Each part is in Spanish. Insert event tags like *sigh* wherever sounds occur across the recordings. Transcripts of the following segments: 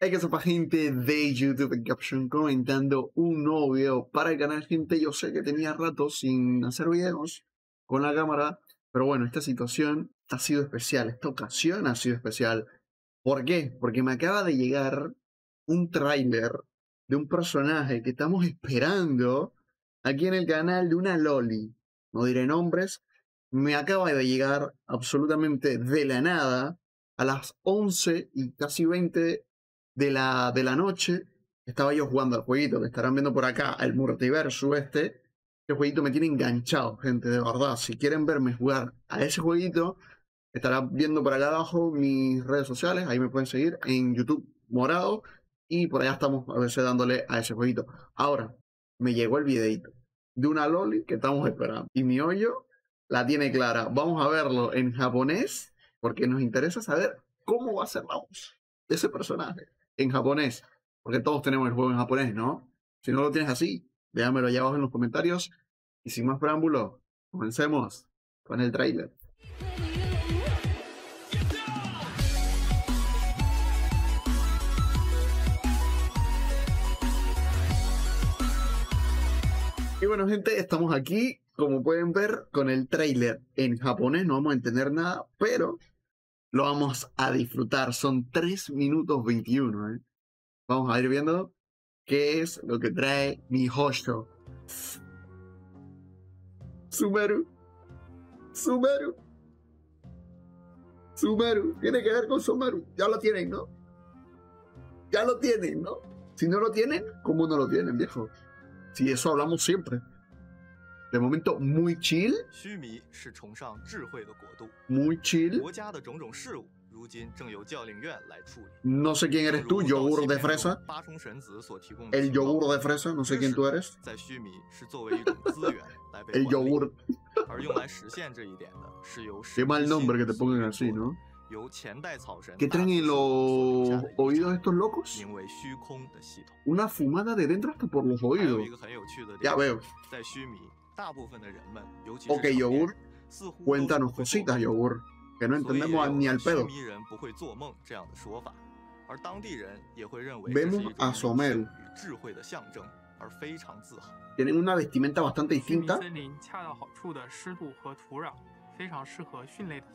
Hay que sepa gente de YouTube en Caption comentando un nuevo video para el canal. Gente, yo sé que tenía rato sin hacer videos con la cámara, pero bueno, esta situación ha sido especial, esta ocasión ha sido especial. ¿Por qué? Porque me acaba de llegar un tráiler de un personaje que estamos esperando aquí en el canal de una Loli. No diré nombres. Me acaba de llegar absolutamente de la nada a las 11 y casi 20 de la, de la noche. Estaba yo jugando al jueguito que estarán viendo por acá, el multiverso este. Este jueguito me tiene enganchado, gente, de verdad. Si quieren verme jugar a ese jueguito, estarán viendo por acá abajo mis redes sociales. Ahí me pueden seguir en YouTube Morado. Y por allá estamos a veces dándole a ese jueguito. Ahora, me llegó el videito de una Loli que estamos esperando. Y mi hoyo la tiene clara. Vamos a verlo en japonés porque nos interesa saber cómo va a ser la de ese personaje en japonés. Porque todos tenemos el juego en japonés, ¿no? Si no lo tienes así, déjamelo allá abajo en los comentarios. Y sin más preámbulo, comencemos con el tráiler. Y bueno, gente, estamos aquí, como pueden ver, con el tráiler en japonés. No vamos a entender nada, pero lo vamos a disfrutar. Son 3 minutos 21. ¿eh? Vamos a ir viendo qué es lo que trae mi Hosho. Sumeru. Sumeru. Sumeru. Tiene que ver con Sumeru. Ya lo tienen, ¿no? Ya lo tienen, ¿no? Si no lo tienen, ¿cómo no lo tienen, viejo? Si eso hablamos siempre. De momento muy chill. Muy chill. No sé quién eres tú, yogur de fresa. El yogur de fresa, no sé quién tú eres. El yogur. *laughs* Qué mal nombre que te pongan así, ¿no? ¿Qué traen en los oídos estos locos? Una fumada de dentro hasta por los oídos. Ya veo. Ok, yogur. Cuéntanos cositas, yogur. Que no entendemos ni al pedo. Vemos a Someru. Tienen una vestimenta bastante distinta.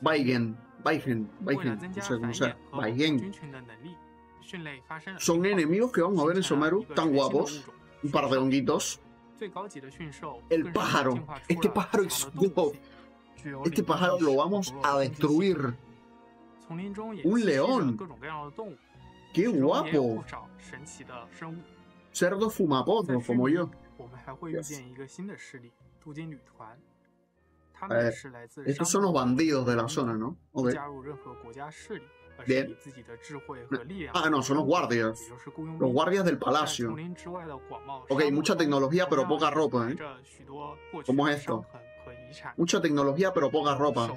Baigen, Baigen, Baigen, no sé cómo sea, Baigen. Son enemigos que vamos a ver en Someru, tan guapos. Un par de honguitos. El pájaro. Este pájaro es guapo. Este pájaro lo vamos a destruir. Un león. ¡Qué guapo! Cerdo fumapotro, como yo. A ver, estos son los bandidos de la zona, ¿no? Okay. Bien. Ah, no, son los guardias. Los guardias del palacio. Ok, mucha tecnología pero poca ropa, ¿eh? ¿Cómo es esto? Mucha tecnología pero poca ropa.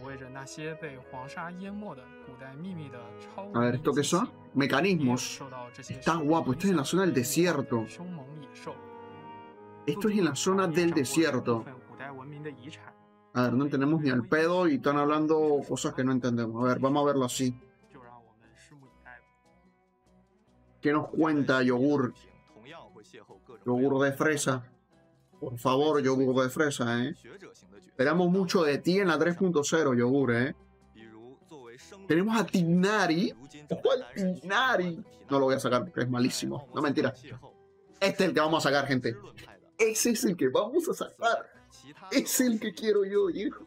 A ver, ¿esto qué son? Mecanismos. Está guapo, esto es en la zona del desierto. Esto es en la zona del desierto. A ver, no entendemos ni al pedo y están hablando cosas que no entendemos. A ver, vamos a verlo así. ¿Qué nos cuenta yogur? Yogur de fresa. Por favor, yogur de fresa, ¿eh? Esperamos mucho de ti en la 3.0, yogur, ¿eh? Tenemos a Tignari. ¿Cuál Tignari? No lo voy a sacar porque es malísimo. No, mentira. Este es el que vamos a sacar, gente. Ese es el que vamos a sacar. Es el que quiero yo, hijo.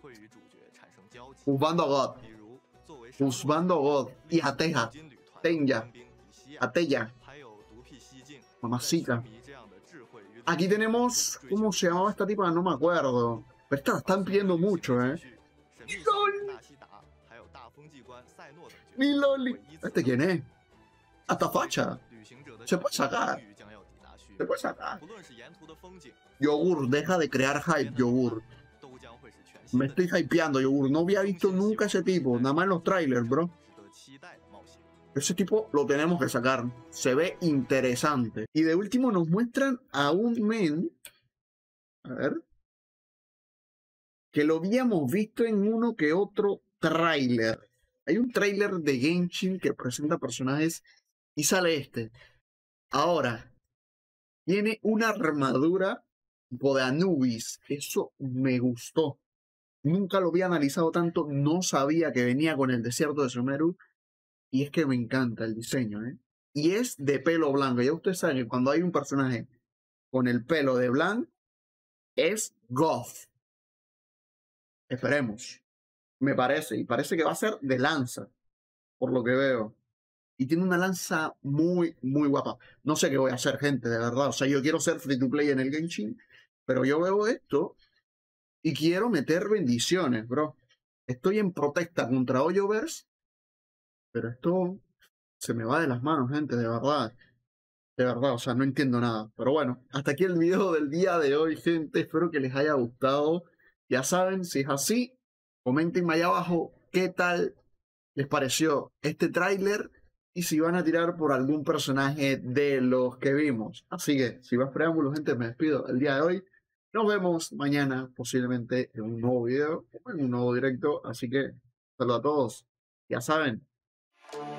Juzbando a God. Juzbando a God. Y Atella. Mamacita. Aquí tenemos. ¿Cómo se llamaba esta tipa? No me acuerdo. Pero esta la están pidiendo mucho, ¿eh? Mi Loli. ¿Este quién es? Hasta facha. Se puede sacar. Se puede sacar. Yogur, deja de crear hype, Yogur. Me estoy hypeando, Yogur. No había visto nunca ese tipo, nada más en los trailers, bro. Ese tipo lo tenemos que sacar. Se ve interesante. Y de último nos muestran a un men. A ver. Que lo habíamos visto en uno que otro trailer. Hay un trailer de Genshin que presenta personajes Y sale este. Ahora, tiene una armadura tipo de Anubis. Eso me gustó. Nunca lo había analizado tanto. No sabía que venía con el desierto de Sumeru. Y es que me encanta el diseño, ¿eh? Y es de pelo blanco. Ya ustedes saben que cuando hay un personaje con el pelo de blanco, es goth. Esperemos. Me parece. Y parece que va a ser de lanza. Por lo que veo. Y tiene una lanza muy, muy guapa. No sé qué voy a hacer, gente, de verdad. O sea, yo quiero ser free to play en el Genshin. Pero yo veo esto y quiero meter bendiciones, bro. Estoy en protesta contra Hoyoverse pero esto se me va de las manos, gente, de verdad. De verdad, o sea, no entiendo nada. Pero bueno, hasta aquí el video del día de hoy, gente. Espero que les haya gustado. Ya saben, si es así, comenten allá abajo qué tal les pareció este tráiler y si van a tirar por algún personaje de los que vimos. Así que, si más preámbulos, gente, me despido el día de hoy. Nos vemos mañana, posiblemente en un nuevo video, en un nuevo directo. Así que, saludos a todos. Ya saben, Thank you.